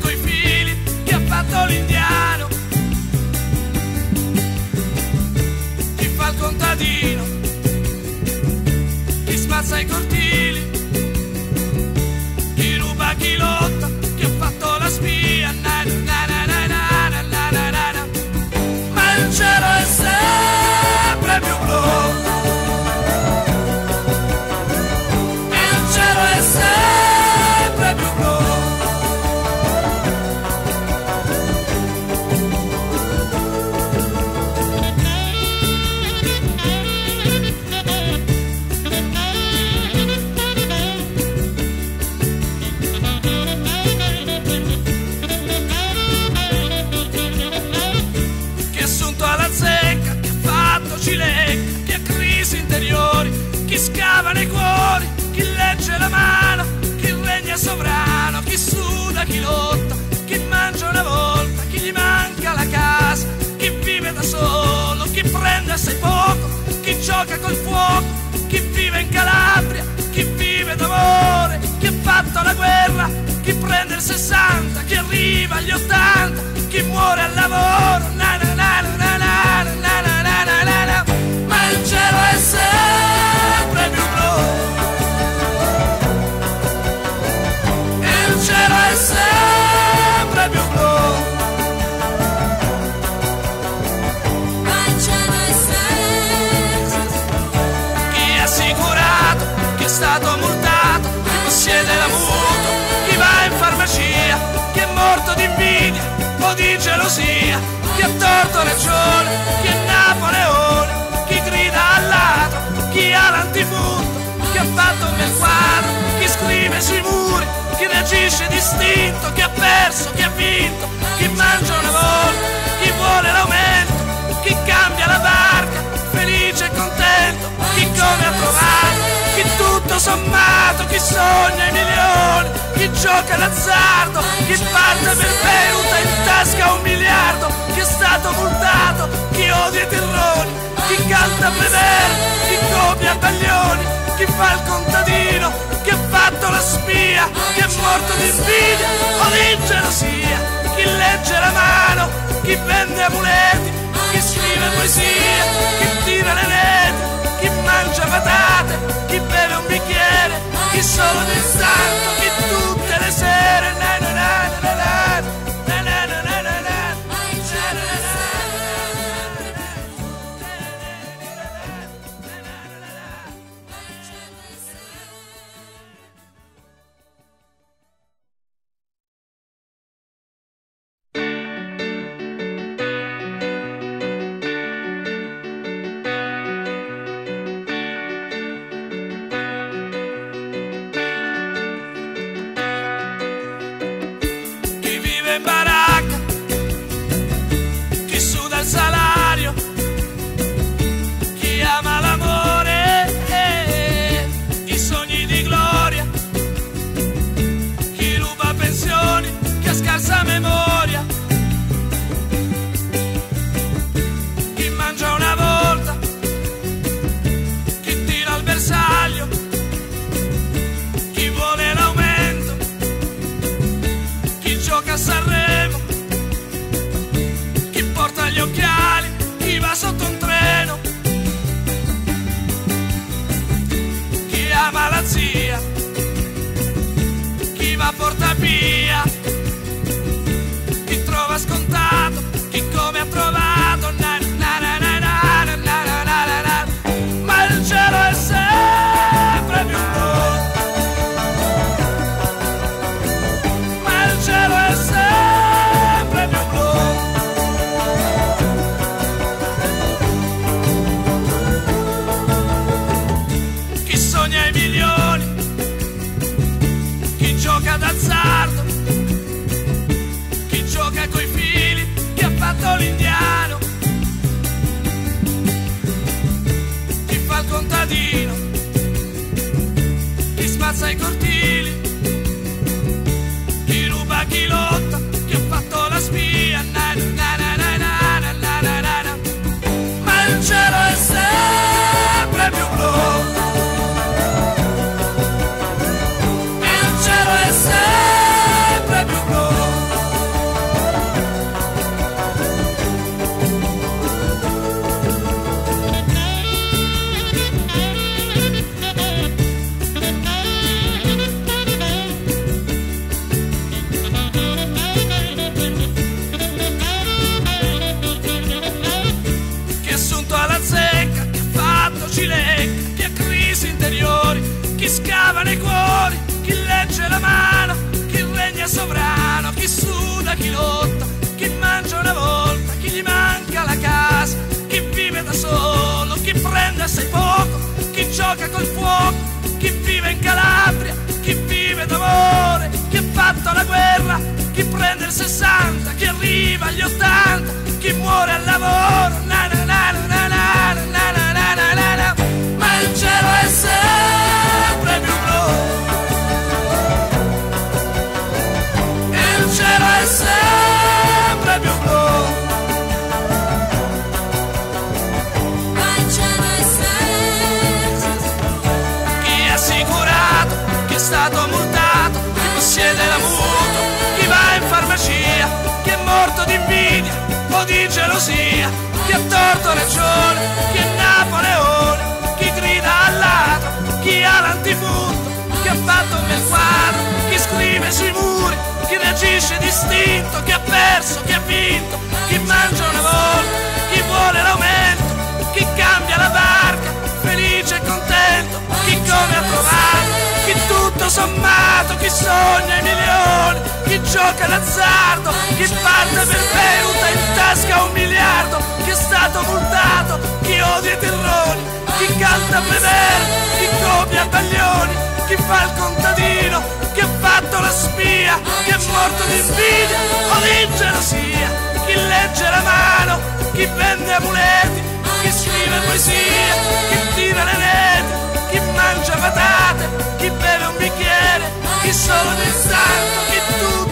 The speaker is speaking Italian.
coi fili, chi ha fatto l'indiano, chi fa il contadino, chi smazza i cortili chi scava nei cuori, chi legge la mano, chi regna sovrano, chi suda, chi lotta, chi mangia una volta, chi gli manca la casa, chi vive da solo, chi prende assai poco, chi gioca col fuoco, chi vive in Calabria, chi vive d'amore, chi ha fatto la guerra, chi prende il 60, chi arriva agli 80, chi muore al lavoro, morto di invidia o di gelosia, chi ha torto ragione, chi è Napoleone, chi grida al ladro, chi ha l'antifurto, chi ha fatto un bel quadro, chi scrive sui muri, chi reagisce distinto, chi ha perso, chi ha vinto, chi mangia una volta, chi vuole l'aumento, chi cambia la barca, felice e contento, chi come ha trovato, chi tutto sommato, chi sogna i milioni, chi gioca d'azzardo, chi parte per Beuta in tasca un miliardo, chi è stato multato, chi odia i terroni, chi canta Prever, chi copia Baglioni, chi fa il contadino, chi ha fatto la spia, chi è morto di invidia o di gelosia, chi legge la mano, chi vende amuleti, chi scrive poesia, chi tira le reti, chi mangia patate, chi solo pensar che tu te ne l'indiano, chi fa il contadino chi spazza i cortini. Chi scava nei cuori, chi legge la mano, chi regna sovrano, chi suda, chi lotta, chi mangia una volta, chi gli manca la casa, chi vive da solo, chi prende assai poco, chi gioca col fuoco, chi vive in Calabria, chi vive d'amore, chi ha fatto la guerra, chi prende il 60, chi arriva agli 80, chi muore al lavoro, morto di o di gelosia, chi ha torto ragione, chi è Napoleone, chi grida al ladro, chi ha l'antifurto, chi ha fatto un bel quadro, chi scrive sui muri, chi reagisce distinto, chi ha perso, chi ha vinto, chi mangia una volta, chi vuole l'aumento, chi cambia la barca, felice e contento, chi come ha trovato, chi tutto sommato, chi sogna i milioni, gioca d'azzardo, chi parte per Beuta in tasca un miliardo, chi è stato multato, chi odia i terroni, chi canta vedere, chi copia baglioni, chi fa il contadino, chi ha fatto la spia, chi è morto di invidia o di gelosia, chi legge la mano, chi vende amuleti, chi scrive poesia, chi tira le reti, chi mangia patate, chi beve un bicchiere, chi solo nel santo, chi tutto